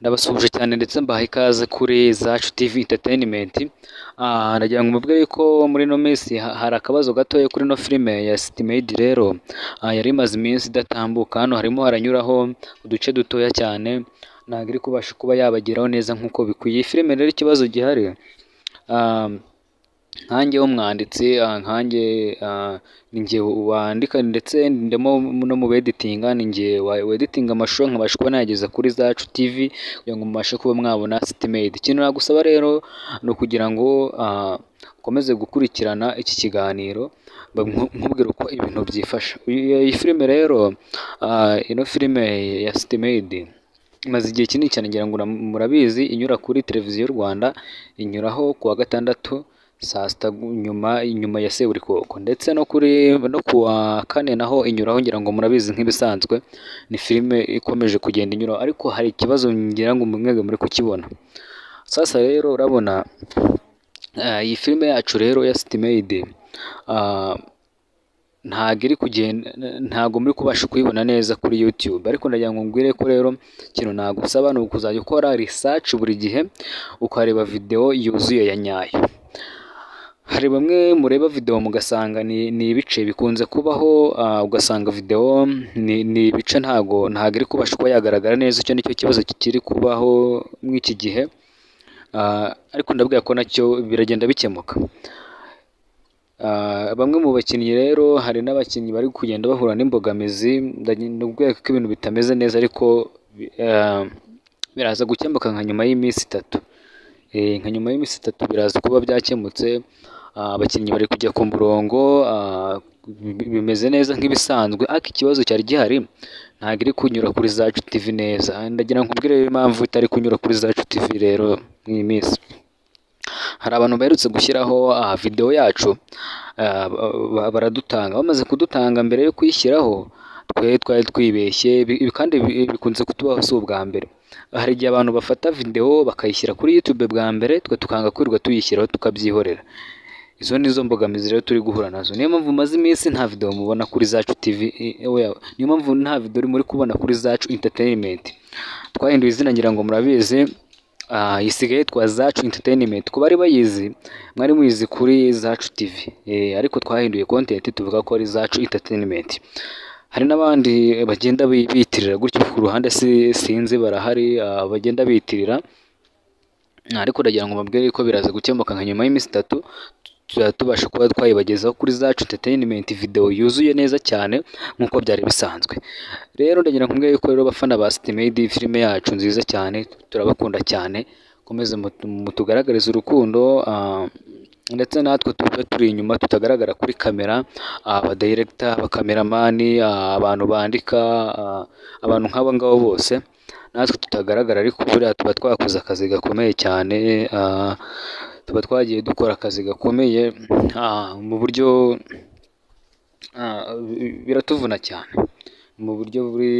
Ndabasuhuje cyane ndetse mbaha ikaze kuri Zacu TV Entertainment. Ah, nagira ngo mubwire ko muri ino minsi ha- hari akabazo gatoya kuri ino filime ya City Made rero ah, yari imaze iminsi idatambuka hano harimo haranyuraho uduce dutoya cyane ntabwo iri kubasha kuba yabageraho neza nk'uko bikwiye. Filime rero ikibazo gihari ah, nkanjye w'umwanditsi ah, nkanjye ah, ni njye wandika ndetse ndimo no mu beditinga ni njye wa- weditinga amashusho nkabasha kuba nayageza kuri Zacu TV kugira ngo mubashe kuba mwabona City Made. Ikintu nagusaba rero ni ukugira ngo ah, ukomeze gukurikirana iki kiganiro nkubwira uko ibintu byifashe. Iyi filime rero ino filime ya City Made imaze igihe kinini cyane ngira ngo murabizi inyura kuri televiziyo Rwanda inyuraho ku wa gatandatu saa sita nyuma nyuma ya Seburikoko. Ndetse no kuri no ku wa kane naho inyuraho ngira ngo murabizi nk'ibisanzwe ni filime ikomeje kugenda inyuraho ariko hari ikibazo ngira ngo mwebwe muri kukibona. Sasa rero urabona ah, iyi filime yacu rero ya Made ah, ntabwo iri kugenda ntabwo muri kubasha kuyibona neza kuri YouTube. Ariko ndagira ngo mbwire ko rero ikintu nagusaba ni ukuzajya ukora research buri gihe ukareba video yuzuye ya nyayo. Hari bamwe mureba video mugasanga ni, ibice bikunze kubaho ah, ugasanga video ni, ibice ntago ntago iri kubasha kuba yagaragara neza. Icyo ni cyo kibazo kiri kubaho mw'iki gihe Ah, ariko ndabwira ko na cyo biragenda bikemuka. Ah, bamwe mu bakinnyi rero hari n'abakinnyi bari kugenda bahura n'imbogamizi ndabwira ko ibintu bitameze neza ariko bi- biraza gukemuka nka nyuma y'iminsi itatu. Eh, nka nyuma y'iminsi itatu biraza kuba byakemutse. Abakinnyi bari kujya ku murongo ah, bi- bimeze neza nk'ibisanzwe ariko ikibazo cyari gihari ntabwo iri kunyura kuri Zacu TV neza. Ndagira ngo nkubwire impamvu itari kunyura kuri Zacu TV rero mw'iyi minsi. Hari abantu baherutse gushyiraho ah, video yacu ah, ba- ba- baradutanga. Bamaze kudutanga mbere yo kuyishyiraho twe twari twibeshye kandi bi- bikunze kutubaho si ubwa mbere. Hari igihe abantu bafata video bakayishyira kuri YouTube bwa mbere twe tukanga kwirirwa tuyishyiraho tukabyihorera. Izo ni zo mbogamizi rero turi guhura na zo. Niyo mpamvu maze iminsi nta video mubona kuri Zacu TV eh, oya, niyo mpamvu nta video muri kubona kuri Zacu Entertainment. Twahinduye izina ngira ngo murabizi ah, isigaye yitwa Zacu Entertainment. Ku bari bayizi mwari muyizi kuri Zacu TV eh, ariko twahinduye content tuvuga ko ari Zacu Entertainment. Hari n'abandi bagenda bi- bitirira gutyo ku ruhande si, sinzi barahari ah, bagenda bitirira. Ariko ndagira ngo mbabwire ko biraza gukemuka nka nyuma y'iminsi itatu tuzajya tubasha kuba twayibagezaho kuri Zacu Entertainment video yuzuye neza cyane nk'uko byari bisanzwe. Rero ndagira ngo mbwire ko rero abafana ba City Made filime yacu nziza cyane turabakunda cyane. Komeze mutu- mutugaragarize urukundo ah, ndetse natwe tube turi inyuma tutagaragara kuri kamera abadirekita abakameramani ah, abantu bandika ah, abantu nk'abo ngabo bose. Natwe tutagaragara ariko buriya tuba twakoze akazi gakomeye cyane ah, tuba twagiye dukora akazi gakomeye ah, mu buryo ah, bi- biratuvuna cyane. Mu buryo buri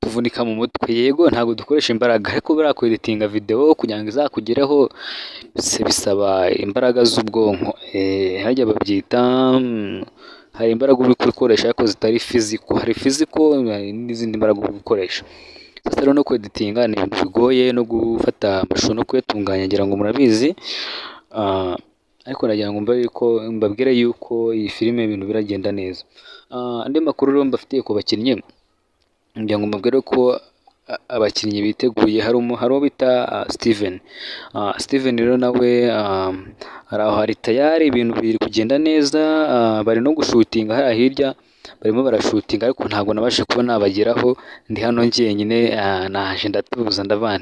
tuvunika mu mutwe yego ntabwo dukoresha imbaraga. Ariko buriya kweditinga video kugira ngo izakugereho bisaba imbaraga z'ubwonko. Eh, harya babyita hari imbaraga uri gukoresha ariko zitari fiziko hari fiziko n'izindi mbaraga uri gukoresha. Sasa rero no kweditinga ni ibintu bigoye no gufata amashusho no kuyatunganya ngira ngo murabizi. Ah, ariko nagira ngo mbabwire yuko iyi filime ibintu biragenda neza. Ah, andi makuru rero mbafitiye ku bakinnyi ngira ngo mbabwire ko abakinnyi biteguye hari bita ah, Steven. Ah, Steven rero nawe ah, hari aho hari tayari ibintu biri kugenda neza bari no gushutinga hariya hirya barimo barashutinga ariko ntabwo nabashe kuba nabageraho ndi hano njyenyine naje ndatuza ndavuga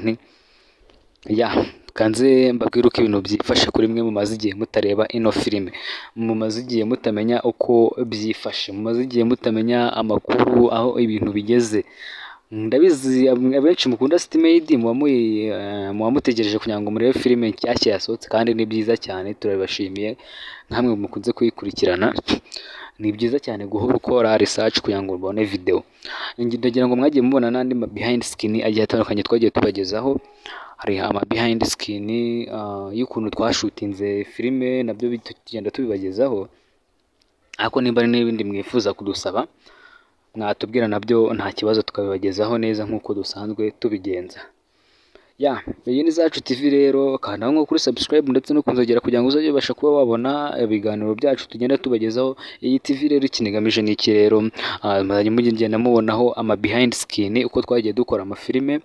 ya kanze mbabwire uko ibintu byifashe kuri mwe mumaze igihe mutareba ino filime mumaze igihe mutamenya uko byifashe mumaze igihe mutamenya amakuru aho ibintu bigeze. Ndabizi ab- abenshi mukunda City Made muba eh, mutegereje kugira ngo murebe filime nshyashya yasohotse kandi ni byiza cyane turabibashimiye nkamwe mukunze kuyikurikirana. Ni byiza cyane guhora ukora research kugira ngo ubone video. Ndagira ngo mwagiye mubona n'andi ma behind skin agiye atandukanye twagiye tubagezaho. Hari ama behind skin ah, y'ukuntu twashutinze filime na byo tugenda tubibagezaho. Ariko nimba hari n'ibindi mwifuza kudusaba mwatubwira na byo nta kibazo tukabibagezaho neza nk'uko dusanzwe tubigenza. Ya iyi ni zacu tv rero kandaho nko kuri subscribe ndetse no kunzogera kugira ngo uzajye ubasha kuba wabona ibiganiro byacu tugenda tubagezaho. Iyi tv rero ikintu igamije ni iki rero? Muzajya mugenda mubonaho ama behind skin uko twagiye dukora amafilime.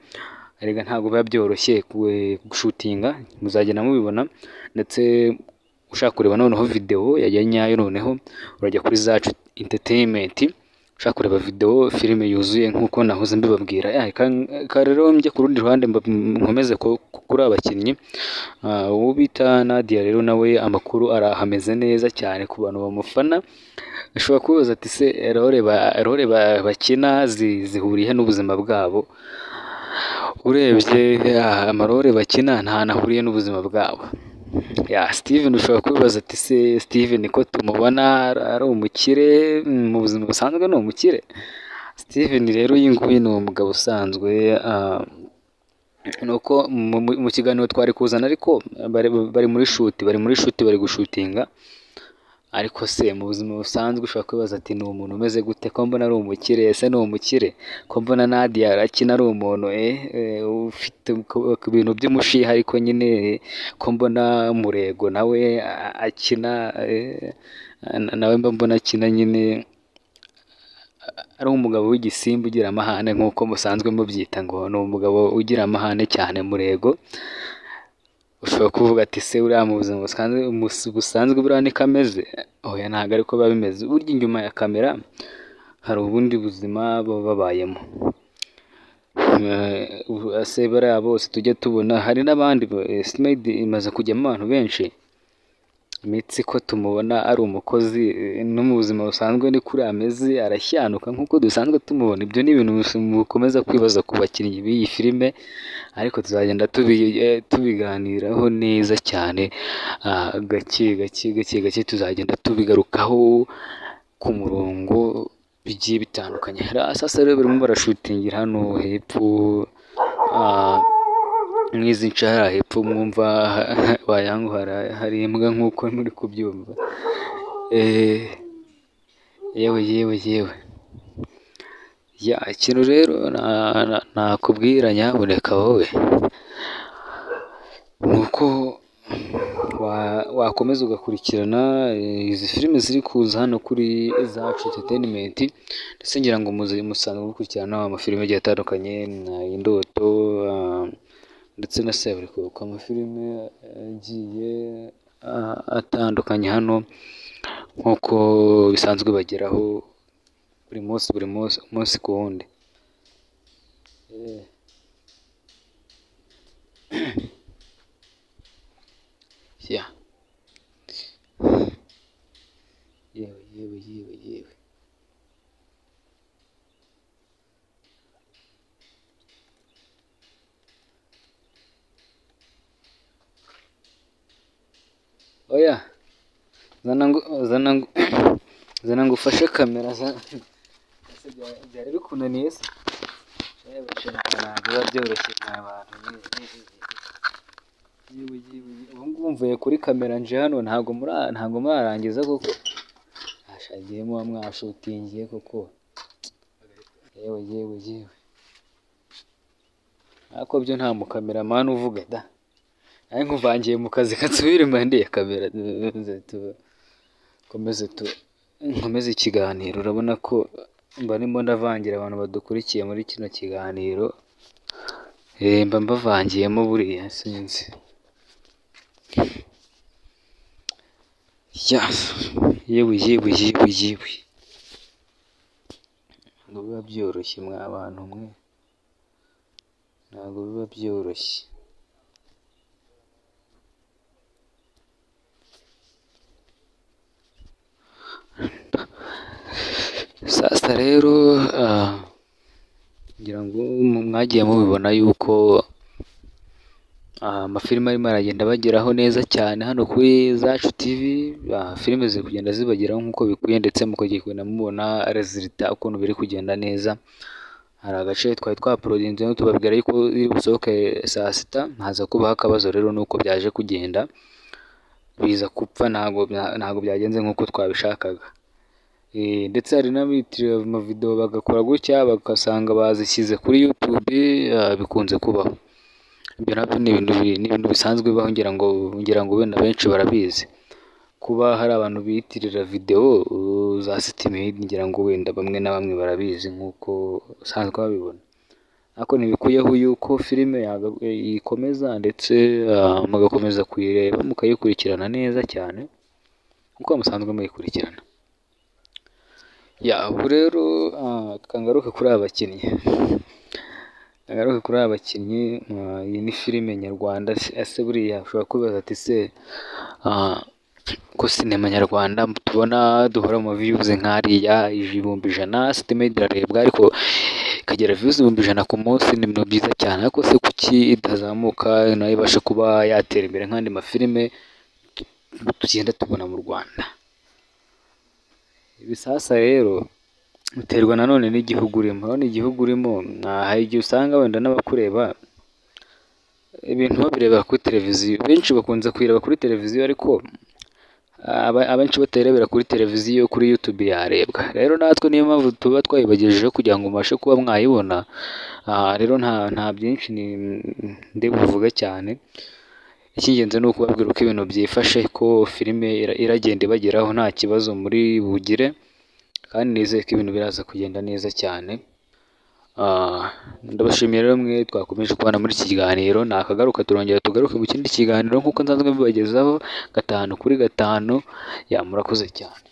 Erega ntabwo biba byoroshye gushutinga muzagenda mubibona. Ndetse ushaka kureba noneho video ya nyayo noneho urajya kuri zacu entertainment. Ushaka kureba video filime yuzuye nk'uko nahoze mbibabwira. Ka rero njye ku rundi ruhande nkomeze kuri abakinnyi uwo bita Nadia rero nawe amakuru arahameze neza cyane ku bantu bamufana. Ashobora kubaza ati se role bakina zihuriye n'ubuzima bwabo? Urebye amarore bakina nta nahuriye n'ubuzima bwabo. Ya Steven ushobora kwibaza ati se Steven ko tumubona ari umukire? Mu buzima busanzwe ni umukire. Steven rero uyu nguyu ni umugabo usanzwe nuko mu kiganiro twari kuzana ariko bari muri shuti bari muri shuti bari gushutinga. Ariko se mu buzima busanzwe ushobora kwibaza ati ni umuntu umeze gute? Ko mbona ari umukire? Ese ni umukire? Ko mbona Nadia arakina ari umuntu ufite ibintu by'umushiha ariko nyine ko mbona murego nawe akina nawe mba mbona akina nyine ari umugabo w'igisimba ugira amahane nk'uko musanzwe mubyita ngo ni umugabo ugira amahane cyane murego. Ushobora kuvuga ati se uriya mu buzima busanzwe buriya niko ameze oya ntabwo ariko biba bimeze. Burya inyuma ya kamera hari ubundi buzima baba babayemo. Bariya bose tujya tubona hari n'abandi simedi imaze kujyamo abantu benshi. Imitsi ko tumubona ari umukozi no mu buzima busanzwe ni kuri ameze arashyanuka. Nk'uko dusanzwe tumubona ibyo ni ibintu mukomeza kwibaza ku bakinnyi b'iyi filime ariko tuzagenda tubiganiraho neza cyane. Gake gake gake gake tuzagenda tubigarukaho ku murongo bigiye bitandukanye. Sasa rero barimo barashutingira hano hepfo nk'izi nshara hepfo mwumva wayangu hari imbwa nk'uko muri kubyumva. Yewe yewe yewe. Ya ikintu rero nakubwira nyabuneka wowe ni uko wakomeza ugakurikirana izi filime ziri kuza hano kuri zacu entertainment ndetse ngira ngo musanzwe mukurikirana amafilime agiye atandukanye indoto ndetse na seburikoko amafilime agiye atandukanye hano nk'uko bisanzwe bageraho buri munsi buri munsi ku wundi. Yewe yewe yewe yewe. Oya zana ngo zana ngo zana ngo ufashe kamera byari bikunaniye se? Biba byoroshye mwa bantu ubu ngubu mvuye kuri kamera nje hano ntabwo ntabwo murarangiza koko. Hashagiye muba mwashutingiye koko. Yewe yewe yewe. Ariko byo nta mukameramani uvuga da. Nawe nkuvangiye mu kazi kansubire impande ya kamera. Komeze nkomeze ikiganiro. Urabona ko mba ndimo ndavangira abantu badukurikiye muri kino kiganiro. Mba mbavangiyemo buriya sinzi yewe yewe yewe yewe. Ntabwo biba byoroshye mwa bantu mwe. Ntabwo biba byoroshye. Sasa rero ngira ngo mwagiye mubibona yuko amafilime arimo aragenda abageraho neza cyane hano kuri zacu tv filime ziri kugenda zibageraho nk'uko bikwiye ndetse mukagenda mubona rezilita ukuntu biri kugenda neza. Hari agace twari twaporodinze tubabwira yuko iri busohoke saa sita haza kubaho akabazo rero nuko byaje kugenda. Biza gupfa ntabwo byagenze nk'uko twabishakaga. Eh, ndetse hari n'abitirira amavidewo bagakora gutya bagasanga bazishyize kuri YouTube ah, bikunze kubaho. Ibyo na byo ni ibintu bisanzwe bibaho ngira ngo ngira ngo wenda benshi barabizi. Kuba hari abantu biyitirira videwo za sitimedi ngira ngo wenda bamwe na bamwe barabizi nk'uko usanzwe babibona ariko ntibikuyeho yuko filime yaga- ikomeza ndetse ah, mugakomeza kuyireba mukayikurikirana neza cyane nk'uko musanzwe muyikurikirana. Ubu rero ah, tukagaruke kuri aba bakinnyi. Agaruke kuri aba bakinnyi ah, iyi ni filime nyarwanda se- ese buriya ushobora kwibaza ati se ah, ko sinema nyarwanda tubona duhora mu viyuzi nk'ariya ibihumbi ijana sitimedi irarebwa ariko ikagera viyuzi ibihumbi ijana ku munsi ni byiza cyane ariko se kuki itazamuka na yo ibasha kuba yatera imbere nk'andi mafilime? Tugenda tubona mu Rwanda. Ibisasa rero biterwa nanone n'igihugu urimo. Urabona igihugu urimo hari igihe usanga wenda n'abakureba ibintu babirebera kuri televiziyo. Benshi bakunze kuyireba kuri televiziyo ariko abenshi batayirebera kuri televiziyo kuri YouTube yarebwa. Rero natwe niyo mpamvu tuba twayibagejejeho kugira ngo mubashe kuba mwayibona. Rero nta byinshi ndi buvuge cyane. Icy'ingenzi ni ukubabwira uko ibintu byifashe ko filime ira- iragenda ibageraho nta kibazo muri bugire. Kandi nizeye ko ibintu biraza kugenda neza cyane. Ndabashimiye rero mwe twakomeje kubana muri iki kiganiro. Nakagaruka turongera tugaruke mu kindi kiganiro nk'uko nsanzwe mbibagezaho gatanu kuri gatanu. Ya murakoze cyane.